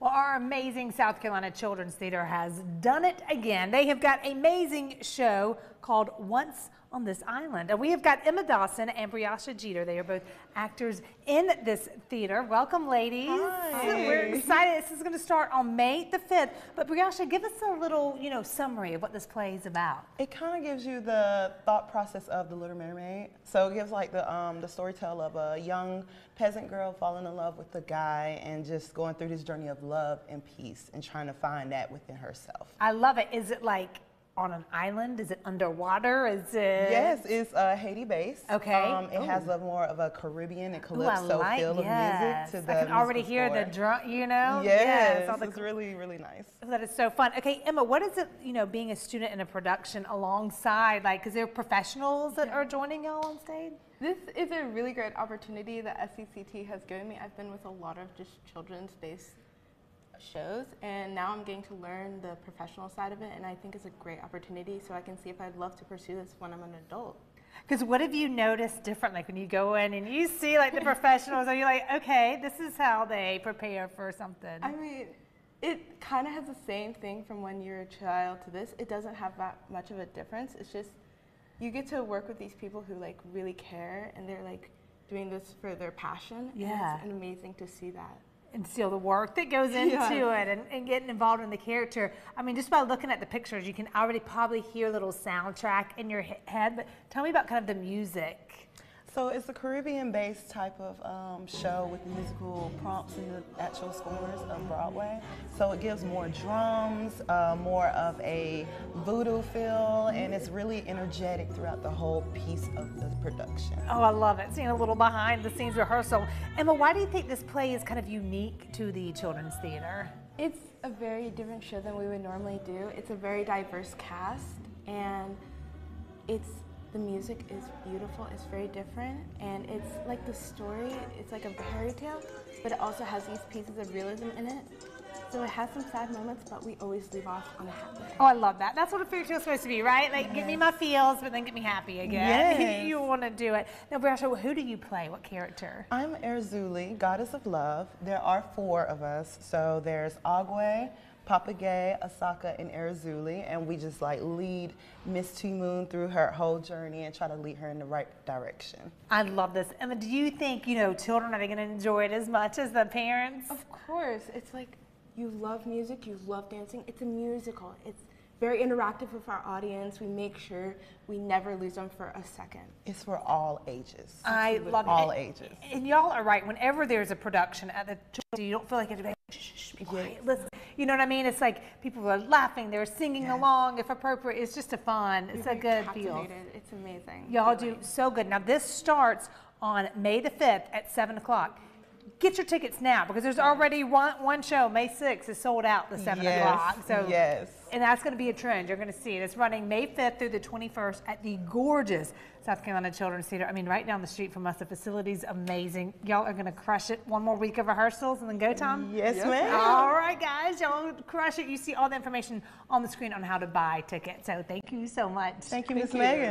Well, our amazing South Carolina Children's Theater has done it again. They have got an amazing show called Once on This Island. And we have got Emma Dawson and Briasha Jeter. They are both actors in this theater. Welcome, ladies. Hi. We're excited. This is going to start on May the 5th. But Briasha, give us a little, you know, summary of what this play is about. It kind of gives you the thought process of the Little Mermaid. So it gives like the um, the storytell of a young peasant girl falling in love with a guy and just going through this journey of love and peace and trying to find that within herself. I love it. Is it like on an island? Is it underwater? Is it? Yes, it's uh, Haiti based. Okay. Um, it has a more of a Caribbean and Ooh, calypso like, feel yes. of music to the I can already musical hear the drum, you know? Yes, all the it's really really nice. That is so fun. Okay, Emma, what is it, you know, being a student in a production alongside, like, because there are professionals that are joining y'all on stage? This is a really great opportunity that SCCT has given me. I've been with a lot of just children's based shows and now I'm getting to learn the professional side of it and I think it's a great opportunity so I can see if I'd love to pursue this when I'm an adult. Because what have you noticed different, like when you go in and you see like the professionals, are you like, okay, this is how they prepare for something? I mean, it kind of has the same thing from when you're a child to this. It doesn't have that much of a difference. It's just you get to work with these people who like really care and they're like doing this for their passion. Yeah. And it's amazing to see that. And still the work that goes into it and, and getting involved in the character. I mean, just by looking at the pictures, you can already probably hear a little soundtrack in your head. But tell me about kind of the music. So it's a Caribbean-based type of um, show with musical prompts and the actual scores of Broadway. So it gives more drums, uh, more of a voodoo feel, and it's really energetic throughout the whole piece of the production. Oh, I love it. Seeing a little behind the scenes rehearsal. Emma, why do you think this play is kind of unique to the Children's Theater? It's a very different show than we would normally do. It's a very diverse cast, and it's the music is beautiful. It's very different, and it's like the story. It's like a fairy tale, but it also has these pieces of realism in it. So it has some sad moments, but we always leave off on a happy. Oh, I love that. That's what a fairy tale is supposed to be, right? Like, give me my feels, but then get me happy again. Yes. you want to do it. Now, Brasha, who do you play? What character? I'm Erzulie, goddess of love. There are four of us. So there's Agwe, Papa Ge, Asaka, and Erzulie, and we just like lead Miss Two Moon through her whole journey and try to lead her in the right direction. I love this. Emma, do you think, you know, children are going to enjoy it as much as the parents? Of course, it's like you love music, you love dancing. It's a musical. It's very interactive with our audience. We make sure we never lose them for a second. It's for all ages. I love it. All And- ages. And y'all are right. Whenever there's a production at the children's, you don't feel like everybody, shh, shh, shh, be quiet, listen. You know what I mean? It's like people are laughing, they're singing along if appropriate. It's just a fun, it's a You're good very feel. captivated. It's amazing. Y'all do so good. Now this starts on May the 5th at 7 o'clock. Get your tickets now because there's already one, one show, May 6th, is sold out the 7 Yes, o'clock. So yes. And that's going to be a trend. You're going to see it. It's running May 5th through the 21st at the gorgeous South Carolina Children's Theater. I mean, right down the street from us. The facility's amazing. Y'all are going to crush it. One more week of rehearsals and then go time. Yes, ma'am. All right, guys. Y'all crush it. You see all the information on the screen on how to buy tickets. So thank you so much. Thank you, Miss Megan.